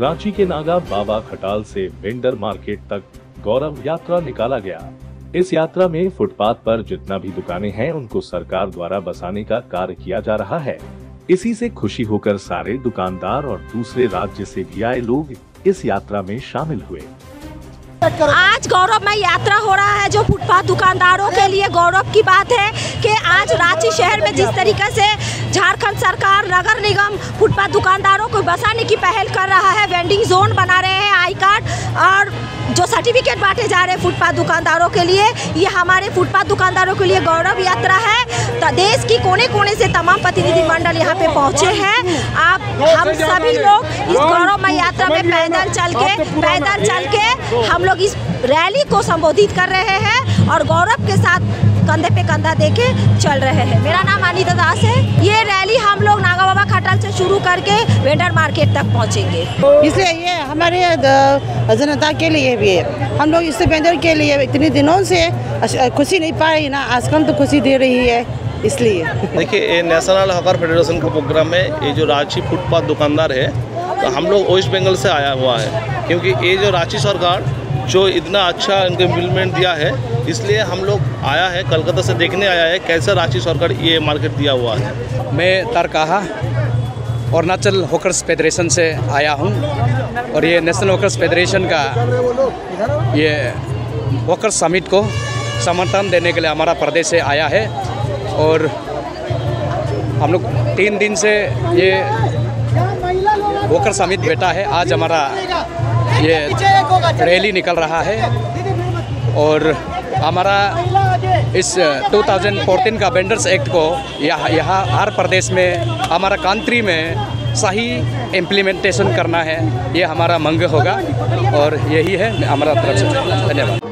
रांची के नागा बाबा खटाल से वेंडर मार्केट तक गौरव यात्रा निकाला गया। इस यात्रा में फुटपाथ पर जितना भी दुकानें हैं, उनको सरकार द्वारा बसाने का कार्य किया जा रहा है। इसी से खुशी होकर सारे दुकानदार और दूसरे राज्य से भी आए लोग इस यात्रा में शामिल हुए। आज गौरव में यात्रा हो रहा है जो फुटपाथ दुकानदारों के लिए गौरव की बात है कि आज रांची शहर में जिस तरीके से झारखंड सरकार, नगर निगम फुटपाथ दुकानदारों को बसाने की पहल कर रहा है वेंडिंग जोन बना रहे हैं, आई कार्ड और जो सर्टिफिकेट बांटे जा रहे हैं फुटपाथ दुकानदारों के लिए, ये हमारे फुटपाथ दुकानदारों के लिए गौरव यात्रा है। तो देश की कोने कोने से तमाम प्रतिनिधि मंडल यहाँ पे पहुँचे हैं। आप, हम सभी लोग इस गौरवमय यात्रा में पैदल चल के पैदल चल के हम लोग इस रैली को संबोधित कर रहे हैं और गौरव के साथ कंधे पे कंधा देके चल रहे हैं। मेरा नाम अनिता दास है। ये रैली हम लोग नागा बाबा खटाल से शुरू करके वेंडर मार्केट तक पहुँचेंगे। इसलिए ये हमारे जनता के लिए भी है। हम लोग इससे वेंडर के लिए इतने दिनों से खुशी नहीं पा रही ना। आजकल तो खुशी दे रही है इसलिए। देखिए ये नेशनल हकार फेडरेशन का प्रोग्राम है। ये जो रांची फुटपाथ दुकानदार है तो हम लोग वेस्ट बंगाल से आया हुआ है, क्योंकि ये जो रांची सरकार, जो इतना अच्छा इनको इम्प्लीमेंट दिया है, इसलिए हम लोग आया है, कलकत्ता से देखने आया है, कैसे रांची सरकार ये मार्केट दिया हुआ है। मैं तरकाहा, अरुणाचल होकर्स फेडरेशन से आया हूँ, और ये नेशनल होकर्स फेडरेशन का ये होकर्स समिट को समर्थन देने के लिए हमारा प्रदेश से आया है, और हम लोग तीन दिन से ये होकर समित बेटा है। आज हमारा ये रैली निकल रहा है और हमारा इस 2014 का बेंडर्स एक्ट को यहाँ यहाँ हर प्रदेश में, हमारा कंट्री में सही इम्प्लीमेंटेशन करना है। ये हमारा मंग होगा और यही है। हमारा तरफ़ से धन्यवाद।